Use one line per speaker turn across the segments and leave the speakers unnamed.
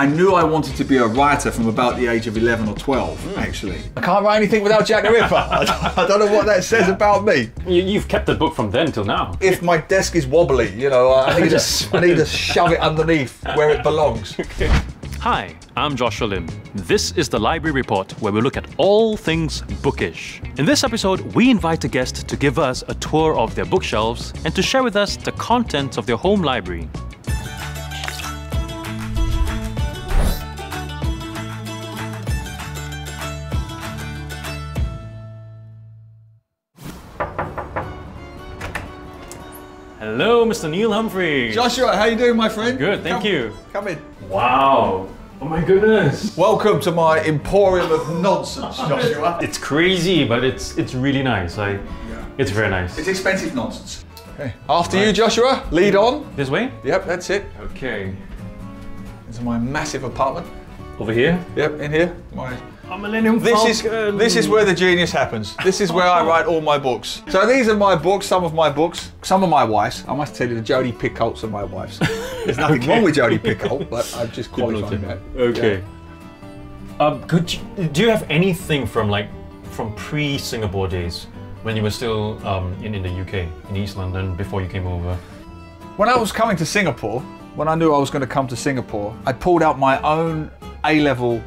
I knew I wanted to be a writer from about the age of 11 or 12, hmm. actually. I can't write anything without Jack the Ripper. I don't know what that says about me.
You, you've kept the book from then till now.
If my desk is wobbly, you know, I need, to, I need to shove it underneath where it belongs.
Hi, I'm Joshua Lim. This is the Library Report, where we look at all things bookish. In this episode, we invite a guest to give us a tour of their bookshelves and to share with us the contents of their home library. Hello, Mr. Neil Humphreys.
Joshua, how you doing, my friend?
Good, thank
Come-
you.
Come in.
Wow. Oh my goodness.
Welcome to my emporium of nonsense, Joshua.
It's crazy, but it's it's really nice. I, it's very nice.
It's expensive nonsense. Okay. After you, Joshua. Lead on.
This way?
Yep, that's it.
Okay.
Into my massive apartment.
Over here?
Yep, in here. My
A Millennium
This is this is where the genius happens. This is where I write all my books. So these are my books, some of my books, some of my wife's. I must tell you, the Jodie Picoults are my wife's. There's nothing wrong with Jodie Picoult, but I'm just qualifying that.
Okay. Um, could you, do you have anything from like from pre-Singapore days when you were still um, in, in the UK, in East London, before you came over?
When I was coming to Singapore, when I knew I was going to come to Singapore, I pulled out my own A-level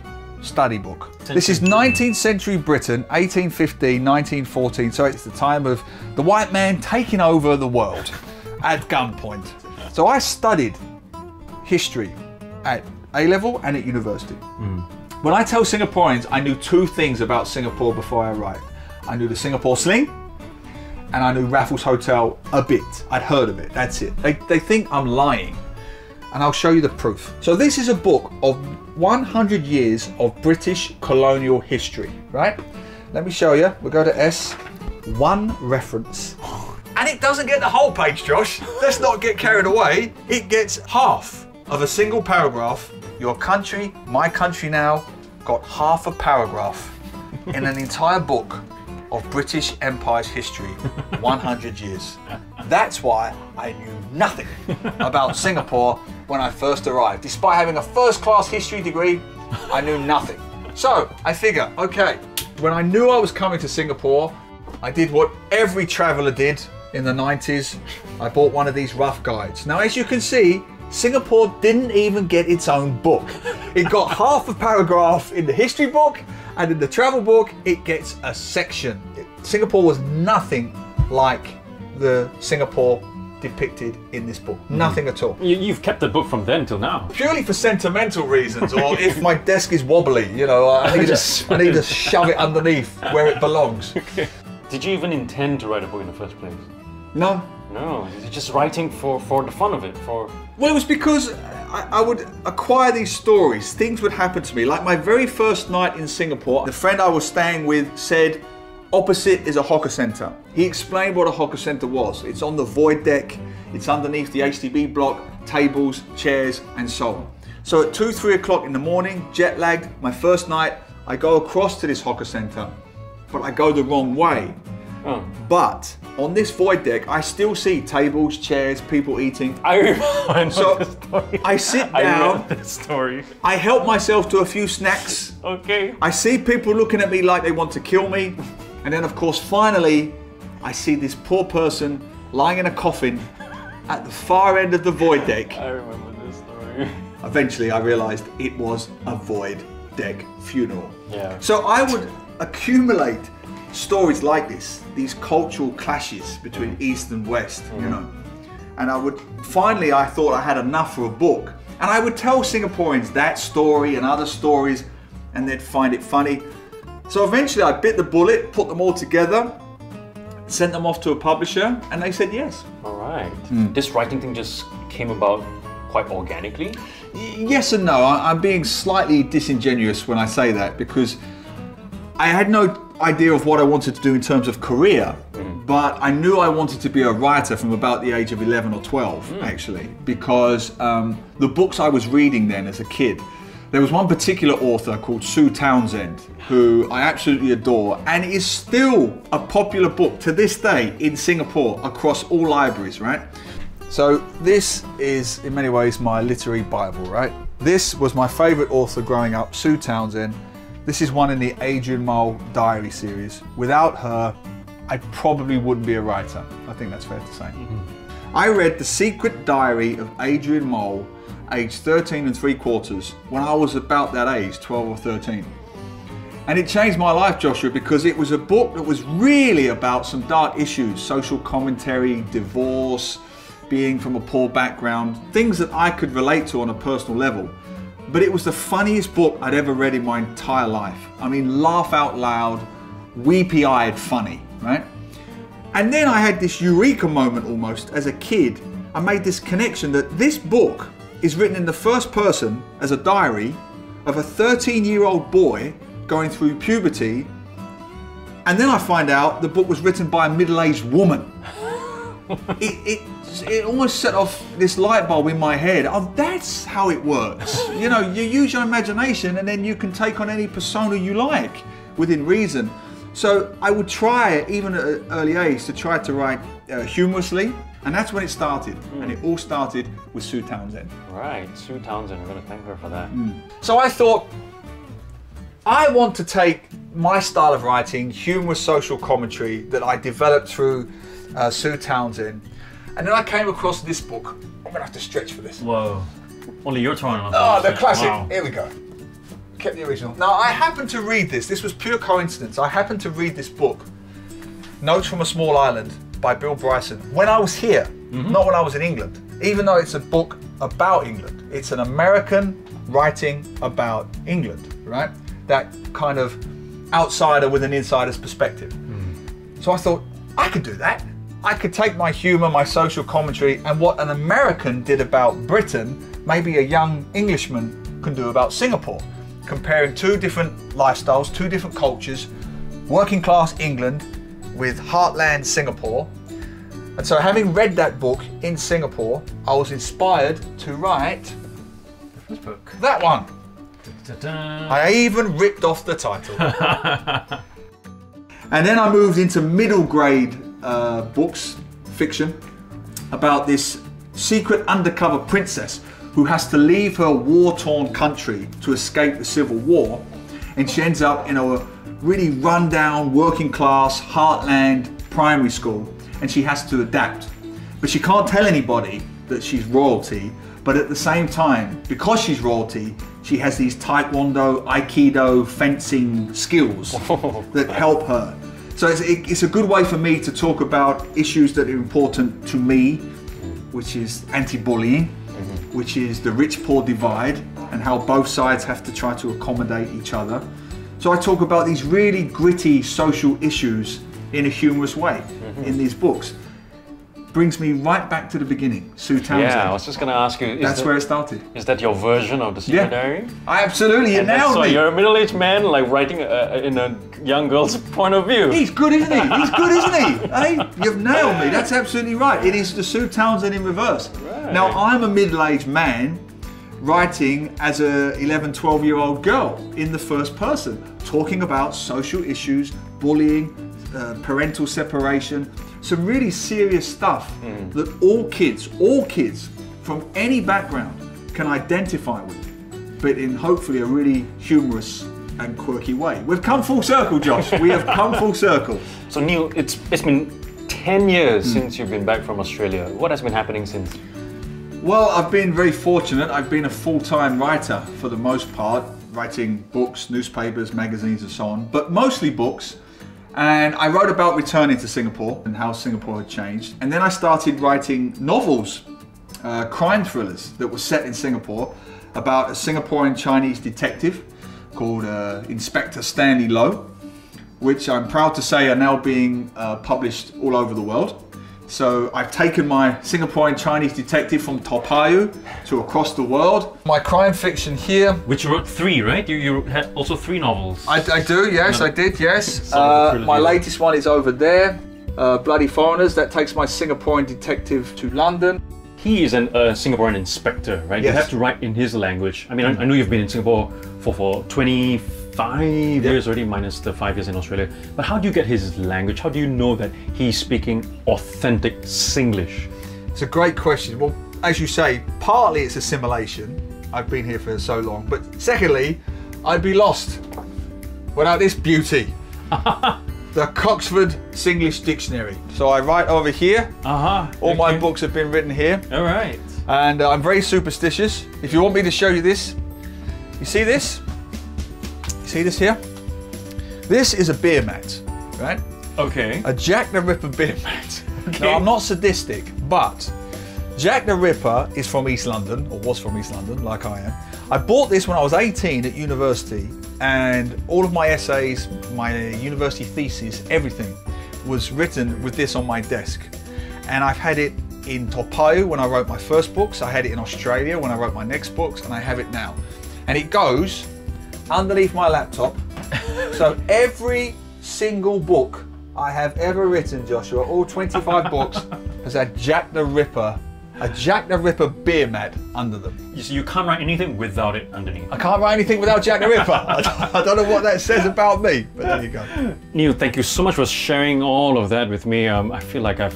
study book. This is 19th century Britain, 1815, 1914. So it's the time of the white man taking over the world at gunpoint. So I studied history at A level and at university. Hmm. When I tell Singaporeans I knew two things about Singapore before I arrived I knew the Singapore sling and I knew Raffles Hotel a bit. I'd heard of it, that's it. They, they think I'm lying. And I'll show you the proof. So, this is a book of 100 years of British colonial history, right? Let me show you. We'll go to S. One reference. And it doesn't get the whole page, Josh. Let's not get carried away. It gets half of a single paragraph. Your country, my country now, got half a paragraph in an entire book of British Empire's history, 100 years. That's why I knew nothing about Singapore when I first arrived. Despite having a first class history degree, I knew nothing. So I figure, okay, when I knew I was coming to Singapore, I did what every traveller did in the 90s. I bought one of these rough guides. Now, as you can see, Singapore didn't even get its own book. It got half a paragraph in the history book, and in the travel book, it gets a section. Singapore was nothing like the Singapore depicted in this book. Mm. Nothing at all.
You, you've kept the book from then till now.
Purely for sentimental reasons, or if my desk is wobbly, you know, I need,
Just-
to, I need to shove it underneath where it belongs.
Did you even intend to write a book in the first place?
No,
No, you're just writing for, for the fun of it, for
Well, it was because I, I would acquire these stories. Things would happen to me. Like my very first night in Singapore, the friend I was staying with said, opposite is a hawker centre. He explained what a hawker centre was. It's on the void deck, it's underneath the HDB block, tables, chairs, and so on. So at 2, 3 o'clock in the morning, jet lagged, my first night, I go across to this hawker centre, but I go the wrong way.
oh.
But on this void deck, I still see tables, chairs, people eating.
I remember
So,
the story.
I sit
I
down.
remember the story.
I help myself to a few snacks.
Okay.
I see people looking at me like they want to kill me. And then, of course, finally, I see this poor person lying in a coffin at the far end of the void deck.
I remember this story.
Eventually, I realized it was a void deck funeral.
Yeah.
So I would accumulate stories like this, these cultural clashes between East and West, you mm. know. And I would finally, I thought I had enough for a book. And I would tell Singaporeans that story and other stories, and they'd find it funny. So eventually, I bit the bullet, put them all together, sent them off to a publisher, and they said yes.
All right. Hmm. This writing thing just came about quite organically.
Yes and no. I'm being slightly disingenuous when I say that because I had no idea of what I wanted to do in terms of career, hmm. but I knew I wanted to be a writer from about the age of 11 or 12, hmm. actually, because um, the books I was reading then as a kid. There was one particular author called Sue Townsend who I absolutely adore and is still a popular book to this day in Singapore across all libraries, right? So this is in many ways my literary bible, right? This was my favourite author growing up, Sue Townsend. This is one in the Adrian Mole diary series. Without her, I probably wouldn't be a writer. I think that's fair to say. Mm-hmm. I read The Secret Diary of Adrian Mole, aged 13 and three quarters, when I was about that age, 12 or 13. And it changed my life, Joshua, because it was a book that was really about some dark issues social commentary, divorce, being from a poor background, things that I could relate to on a personal level. But it was the funniest book I'd ever read in my entire life. I mean, laugh out loud, weepy eyed funny, right? And then I had this eureka moment almost as a kid. I made this connection that this book is written in the first person as a diary of a 13 year old boy going through puberty. And then I find out the book was written by a middle aged woman. it, it, it almost set off this light bulb in my head. Oh, that's how it works. you know, you use your imagination and then you can take on any persona you like within reason. So I would try, even at an early age, to try to write uh, humorously, and that's when it started. And it all started with Sue Townsend.
Right, Sue Townsend. We're going to thank her for that.
So I thought, I want to take my style of writing, humorous social commentary that I developed through uh, Sue Townsend, and then I came across this book. I'm gonna have to stretch for this.
Whoa. Only your turn. on
Oh, the classic.
Wow.
Here we go. Kept the original. Now, I happened to read this. This was pure coincidence. I happened to read this book, Notes from a Small Island by Bill Bryson, when I was here, mm-hmm. not when I was in England. Even though it's a book about England, it's an American writing about England, right? That kind of outsider with an insider's perspective. Mm-hmm. So I thought, I could do that. I could take my humour, my social commentary, and what an American did about Britain, maybe a young Englishman can do about Singapore. Comparing two different lifestyles, two different cultures, working class England with heartland Singapore. And so, having read that book in Singapore, I was inspired to write
This book.
that one.
Ta-da.
I even ripped off the title. and then I moved into middle grade uh, books, fiction, about this secret undercover princess who has to leave her war torn country to escape the civil war. And she ends up in a really rundown, working class, heartland primary school, and she has to adapt. But she can't tell anybody that she's royalty, but at the same time, because she's royalty, she has these taekwondo, aikido, fencing skills that help her. So it's, it, it's a good way for me to talk about issues that are important to me, which is anti-bullying, mm-hmm. which is the rich-poor divide, and how both sides have to try to accommodate each other. So I talk about these really gritty social issues in a humorous way in these books. Brings me right back to the beginning, Sue Townsend.
Yeah, I was just going to ask you. Is
That's
that,
where it started.
is that your version of the Secret
Yeah.
Diary?
I absolutely, you
And
nailed
so
me.
you're a middle-aged man, like writing uh, in a young girl's point of view.
He's good, isn't he? He's good, isn't he? hey, you've nailed me. That's absolutely right. It is the Sue Townsend in reverse. Now, I'm a middle-aged man writing as a 11, 12 year old girl in the first person, talking about social issues, bullying, uh, parental separation, some really serious stuff that all kids, all kids from any background can identify with, but in hopefully a really humorous and quirky way. We've come full circle, Josh. We have come full circle.
So Neil, it's it's been ten years
Hmm.
since you've been back from Australia. What has been happening since?
Well, I've been very fortunate. I've been a full time writer for the most part, writing books, newspapers, magazines, and so on, but mostly books. And I wrote about returning to Singapore and how Singapore had changed. And then I started writing novels, uh, crime thrillers that were set in Singapore about a Singaporean Chinese detective called uh, Inspector Stanley Low which I'm proud to say are now being uh, published all over the world. So I've taken my Singaporean Chinese detective from Toa Payoh to across the world. My crime fiction here.
Which you wrote three, right? You, you had also three novels.
I, I do, yes, I did, yes.
Some of the
Uh, my latest one is over there. Uh, Bloody Foreigners, that takes my Singaporean detective to London.
he is a uh, Singaporean inspector, right? You have to write in his language. I mean, I, I know you've been in Singapore for, for 25 years already, minus the five years in Australia. But how do you get his language? How do you know that he's speaking authentic Singlish?
It's a great question. Well, as you say, partly it's assimilation, I've been here for so long. But secondly, I'd be lost without this beauty. the Coxford Singlish Dictionary. So I write over here.
Uh huh.
All my books have been written here.
All right.
And uh, I'm very superstitious. If you want me to show you this, you see this? See this here? This is a beer mat, right?
Okay.
A Jack the Ripper beer mat.
Okay.
Now, I'm not sadistic, but Jack the Ripper is from East London, or was from East London, like I am. I bought this when I was 18 at university, and all of my essays, my university thesis, everything was written with this on my desk. And I've had it in Toa Payoh when I wrote my first books, I had it in Australia when I wrote my next books, and I have it now. And it goes underneath my laptop. so every single book I have ever written, Joshua, all 25 books, has had Jack the Ripper, a Jack the Ripper beer mat under them.
So you can't write anything without it underneath.
I can't write anything without Jack the Ripper. I don't- know what that says about me, but there you go.
Neil, thank you so much for sharing all of that with me. Um, I feel like I've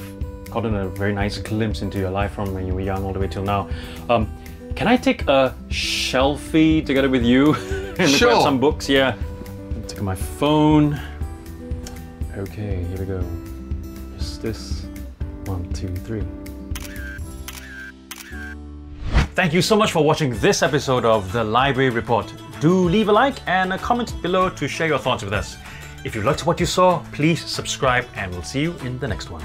gotten a very nice glimpse into your life from when you were young all the way till now. Um, can I take a shelfie together with you and
Sure.
grab some books? Yeah. Take my phone. Okay, here we go. Just this. One, two, three. Thank you so much for watching this episode of the Library Report. Do leave a like and a comment below to share your thoughts with us. If you liked what you saw, please subscribe and we'll see you in the next one.